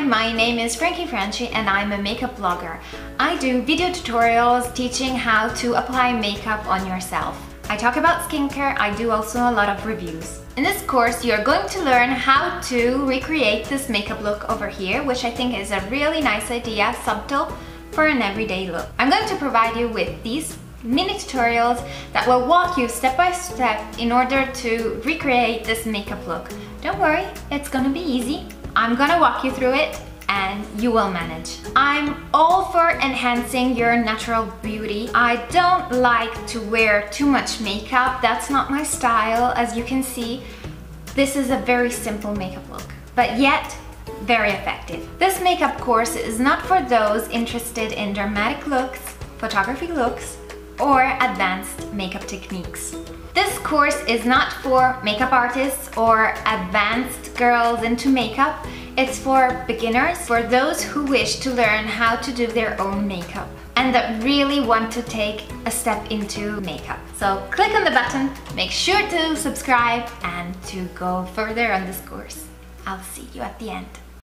my name is Frankie Franchi and I'm a makeup blogger. I do video tutorials teaching how to apply makeup on yourself. I talk about skincare, I do also a lot of reviews. In this course, you're going to learn how to recreate this makeup look over here, which I think is a really nice idea, subtle, for an everyday look. I'm going to provide you with these mini tutorials that will walk you step by step in order to recreate this makeup look. Don't worry, it's gonna be easy. I'm gonna walk you through it and you will manage. I'm all for enhancing your natural beauty. I don't like to wear too much makeup. That's not my style. As you can see, this is a very simple makeup look, but yet very effective. This makeup course is not for those interested in dramatic looks, photography looks, or advanced makeup techniques. This course is not for makeup artists or advanced girls into makeup. It's for beginners, for those who wish to learn how to do their own makeup and that really want to take a step into makeup. So click on the button, make sure to subscribe and to go further on this course. I'll see you at the end.